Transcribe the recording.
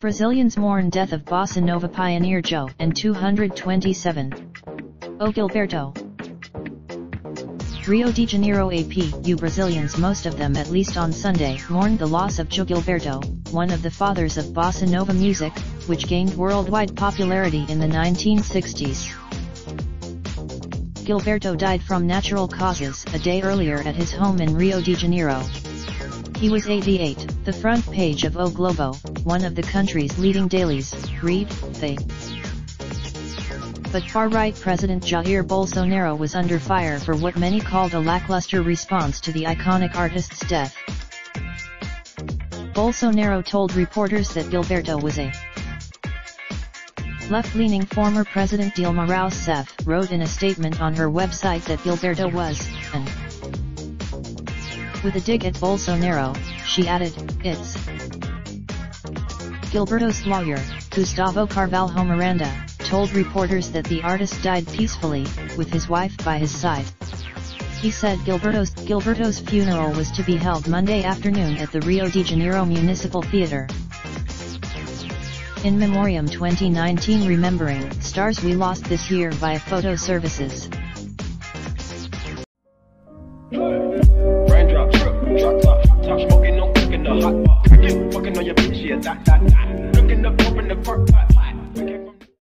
Brazilians mourn death of bossa nova pioneer Joe and 227. O Gilberto. Rio de Janeiro AP, you Brazilians most of them at least on Sunday mourned the loss of Joe Gilberto, one of the fathers of bossa nova music, which gained worldwide popularity in the 1960s. Gilberto died from natural causes a day earlier at his home in Rio de Janeiro. He was 88. The front page of O Globo, one of the country's leading dailies, read, they. But far-right President Jair Bolsonaro was under fire for what many called a lackluster response to the iconic artist's death. Bolsonaro told reporters that Gilberto was a left-leaning former President Dilma Rousseff wrote in a statement on her website that Gilberto was, an with a dig at Bolsonaro, she added, it's Gilberto's lawyer, Gustavo Carvalho Miranda, told reporters that the artist died peacefully, with his wife by his side. He said Gilberto's, Gilberto's funeral was to be held Monday afternoon at the Rio de Janeiro Municipal Theatre. In Memoriam 2019 Remembering Stars We Lost This Year via Photo Services. Looking up, open the park.